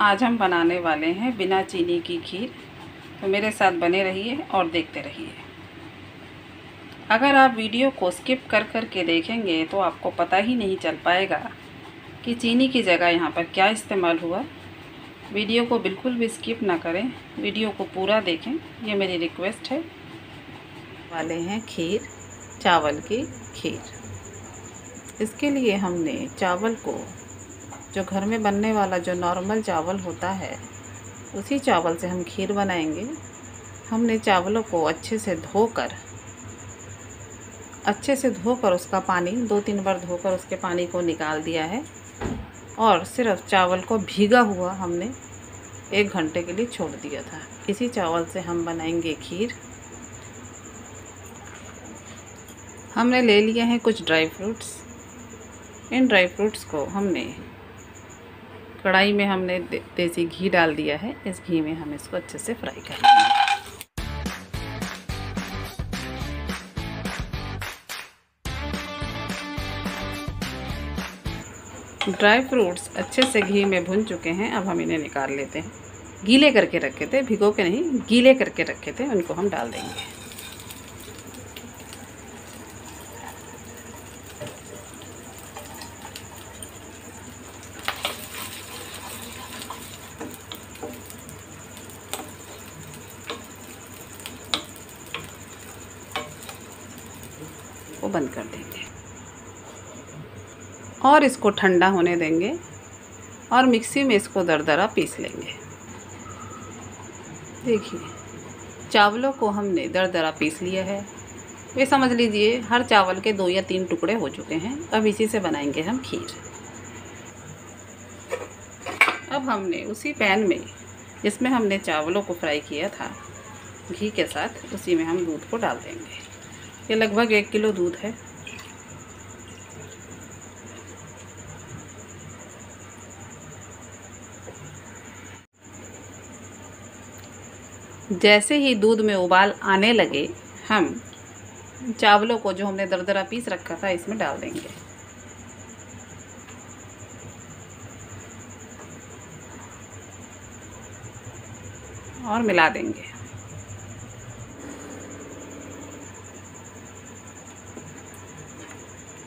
आज हम बनाने वाले हैं बिना चीनी की खीर। तो मेरे साथ बने रहिए और देखते रहिए। अगर आप वीडियो को स्किप कर कर के देखेंगे तो आपको पता ही नहीं चल पाएगा कि चीनी की जगह यहाँ पर क्या इस्तेमाल हुआ। वीडियो को बिल्कुल भी स्किप ना करें, वीडियो को पूरा देखें। ये मेरी रिक्वेस्ट है। वाले हैं खीर, चावल की खीर। इसके लिए हमने चावल को जो घर में बनने वाला जो नॉर्मल चावल होता है, उसी चावल से हम खीर बनाएँगे। हमने चावलों को अच्छे से धोकर, अच्छे से धोकर उसका पानी दो तीन बार धोकर उसके पानी को निकाल दिया है और सिर्फ़ चावल को भीगा हुआ हमने एक घंटे के लिए छोड़ दिया था। इसी चावल से हम बनाएँगे खीर। हमने ले लिए हैं कुछ ड्राई फ्रूट्स इन ड्राई फ्रूट्स को हमने कढ़ाई में हमने देसी घी डाल दिया है। इस घी में हम इसको अच्छे से फ्राई करेंगे ड्राई फ्रूट्स अच्छे से घी में भुन चुके हैं, अब हम इन्हें निकाल लेते हैं। गीले करके रखे थे, भिगो के नहीं, गीले करके रखे थे, उनको हम डाल देंगे। बंद कर देंगे। और इसको ठंडा होने देंगे और मिक्सी में इसको दरदरा पीस लेंगे। देखिए, चावलों को हमने दरदरा पीस लिया है। ये समझ लीजिए, हर चावल के दो या तीन टुकड़े हो चुके हैं। अब इसी से बनाएँगे हम खीर। अब हमने उसी पैन में, जिसमें हमने चावलों को फ्राई किया था, घी के साथ उसी में हम दूध को डाल देंगे। ये लगभग एक किलो दूध है। जैसे ही दूध में उबाल आने लगे, हम चावलों को जो हमने दरदरा पीस रखा था, इसमें डाल देंगे। और मिला देंगे।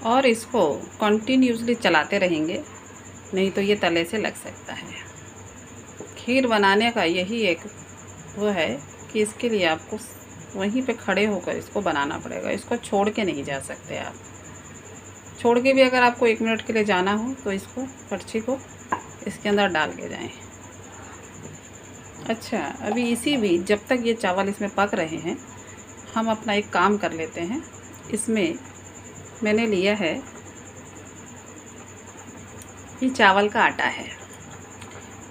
और इसको कंटिन्यूसली चलाते रहेंगे, नहीं तो ये तले से लग सकता है। खीर बनाने का यही एक वो है कि इसके लिए आपको वहीं पे खड़े होकर इसको बनाना पड़ेगा। इसको छोड़ के नहीं जा सकते आप। छोड़ के भी अगर आपको एक मिनट के लिए जाना हो तो इसको, पर्ची को इसके अंदर डाल के जाएँ। अच्छा अभी इसी भी, जब तक ये चावल इसमें पक रहे हैं, हम अपना एक काम कर लेते हैं। इसमें मैंने लिया है, ये चावल का आटा है।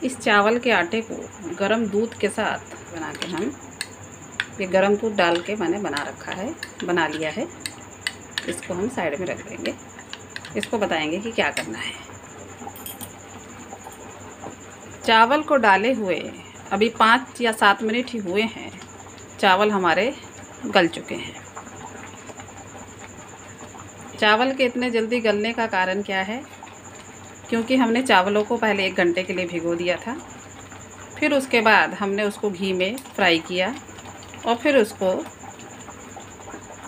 इस चावल के आटे को गरम दूध के साथ बना के हम, ये गरम दूध डाल के मैंने बना रखा है, बना लिया है। इसको हम साइड में रख देंगे। इसको बताएँगे कि क्या करना है। चावल को डाले हुए अभी पाँच या सात मिनट ही हुए हैं। चावल हमारे गल चुके हैं। चावल के इतने जल्दी गलने का कारण क्या है? क्योंकि हमने चावलों को पहले एक घंटे के लिए भिगो दिया था। फिर उसके बाद हमने उसको घी में फ्राई किया और फिर उसको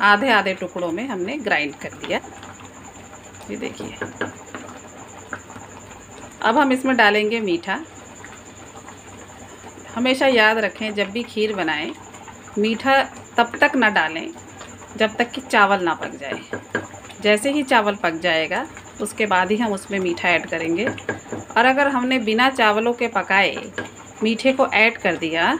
आधे आधे टुकड़ों में हमने ग्राइंड कर दिया। ये देखिए। अब हम इसमें डालेंगे मीठा। हमेशा याद रखें, जब भी खीर बनाएँ, मीठा तब तक ना डालें जब तक कि चावल ना पक जाए। जैसे ही चावल पक जाएगा, उसके बाद ही हम उसमें मीठा ऐड करेंगे। और अगर हमने बिना चावलों के पकाए मीठे को ऐड कर दिया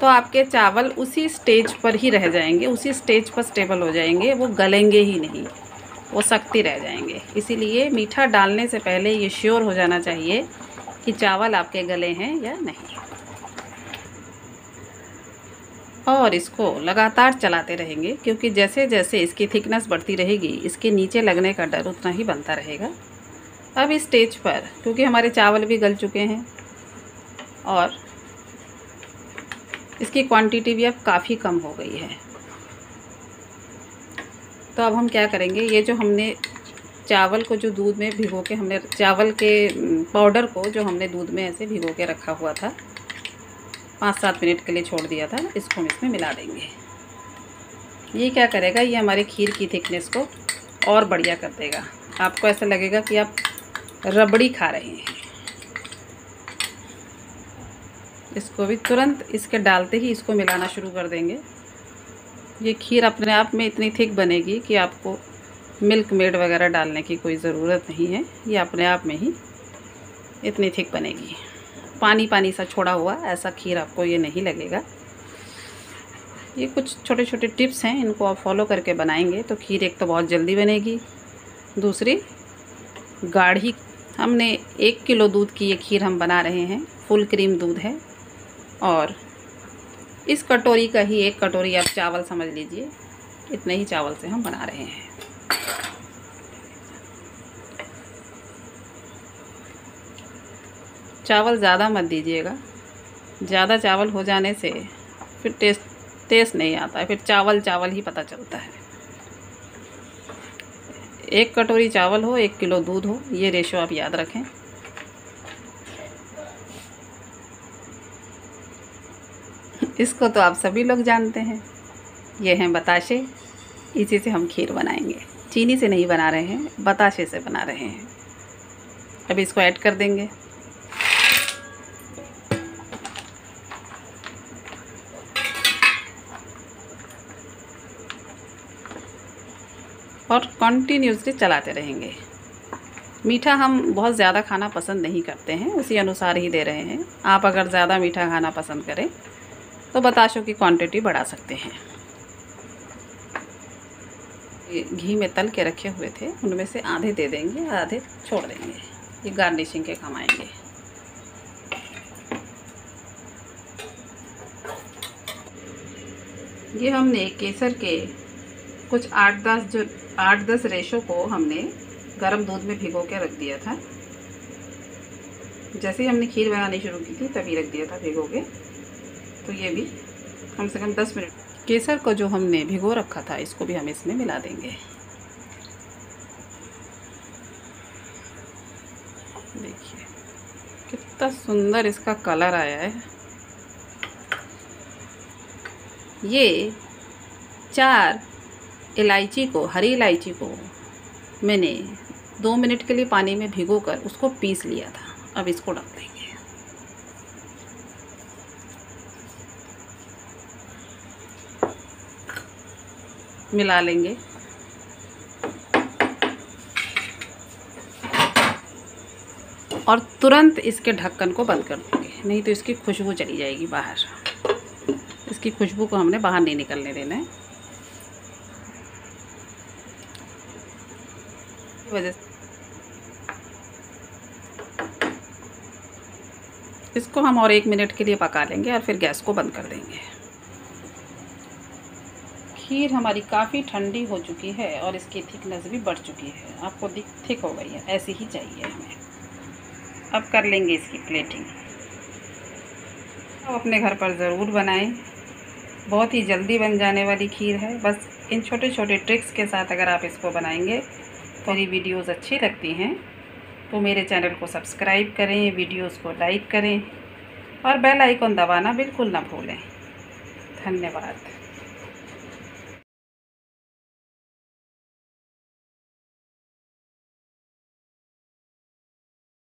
तो आपके चावल उसी स्टेज पर ही रह जाएँगे, उसी स्टेज पर स्टेबल हो जाएँगे, वो गलेंगे ही नहीं, वो सख्ती रह जाएँगे। इसीलिए मीठा डालने से पहले ये श्योर हो जाना चाहिए कि चावल आपके गले हैं या नहीं। और इसको लगातार चलाते रहेंगे, क्योंकि जैसे जैसे इसकी थिकनेस बढ़ती रहेगी, इसके नीचे लगने का डर उतना ही बनता रहेगा। अब इस स्टेज पर, क्योंकि हमारे चावल भी गल चुके हैं, और इसकी क्वांटिटी भी अब काफ़ी कम हो गई है। तो अब हम क्या करेंगे, ये जो हमने चावल को जो दूध में भिगो के हमने, चावल के पाउडर को जो हमने दूध में ऐसे भिगो के रखा हुआ था पाँच सात मिनट के लिए छोड़ दिया था। इसको हम इसमें मिला देंगे। ये क्या करेगा? ये हमारे खीर की थिकनेस को और बढ़िया कर देगा। आपको ऐसा लगेगा कि आप रबड़ी खा रहे हैं। इसको भी तुरंत इसके डालते ही इसको मिलाना शुरू कर देंगे। ये खीर अपने आप में इतनी थिक बनेगी कि आपको मिल्क मेड वगैरह डालने की कोई ज़रूरत नहीं है। ये अपने आप में ही इतनी थिक बनेगी। पानी पानी सा छोड़ा हुआ, ऐसा खीर आपको ये नहीं लगेगा। ये कुछ छोटे छोटे टिप्स हैं, इनको आप फॉलो करके बनाएँगे तो खीर एक तो बहुत जल्दी बनेगी। दूसरी, गाढ़ी, हमने एक किलो दूध की ये खीर हम बना रहे हैं, फुल क्रीम दूध है। और इस कटोरी का ही एक कटोरी आप चावल समझ लीजिए, इतने ही चावल से हम बना रहे हैं। चावल ज़्यादा मत दीजिएगा। ज़्यादा चावल हो जाने से फिर टेस्ट टेस्ट नहीं आता है, फिर चावल चावल ही पता चलता है। एक कटोरी चावल हो, एक किलो दूध हो, ये रेशो आप याद रखें। इसको तो आप सभी लोग जानते हैं। ये हैं बताशे। इसी से हम खीर बनाएँगे। चीनी से नहीं बना रहे हैं, बताशे से बना रहे हैं। अभी इसको ऐड कर देंगे। और कंटिन्यूसली चलाते रहेंगे। मीठा हम बहुत ज़्यादा खाना पसंद नहीं करते हैं, उसी अनुसार ही दे रहे हैं। आप अगर ज़्यादा मीठा खाना पसंद करें तो बताशों की क्वांटिटी बढ़ा सकते हैं। घी में तल के रखे हुए थे, उनमें से आधे दे देंगे, आधे छोड़ देंगे। ये गार्निशिंग के काम आएँगे। ये हमने केसर के कुछ आठ दस जो आठ दस रेशो को हमने गर्म दूध में भिगो के रख दिया था। जैसे ही हमने खीर बनानी शुरू की थी, तभी रख दिया था भिगो के तो ये भी कम से कम दस मिनट। केसर को जो हमने भिगो रखा था, इसको भी हम इसमें मिला देंगे। देखिए, कितना सुंदर इसका कलर आया है। ये चार इलायची को, हरी इलायची को मैंने दो मिनट के लिए पानी में भिगो कर उसको पीस लिया था। अब इसको डाल देंगे। मिला लेंगे। और तुरंत इसके ढक्कन को बंद कर देंगे। नहीं तो इसकी खुशबू चली जाएगी बाहर। इसकी खुशबू को हमने बाहर नहीं निकलने देना है। वजह से। इसको हम और एक मिनट के लिए पका लेंगे और फिर गैस को बंद कर देंगे। खीर हमारी काफ़ी ठंडी हो चुकी है और इसकी थिकनेस भी बढ़ चुकी है। आपको दिख थिक हो गई है, ऐसी ही चाहिए हमें। अब कर लेंगे इसकी प्लेटिंग अब अपने घर पर ज़रूर बनाएँ। बहुत ही जल्दी बन जाने वाली खीर है। बस इन छोटे छोटे ट्रिक्स के साथ अगर आप इसको बनाएँगे मेरी वीडियोस अच्छी लगती हैं तो मेरे चैनल को सब्सक्राइब करें, वीडियोस को लाइक करें और बेल आइकॉन दबाना बिल्कुल ना भूलें। धन्यवाद।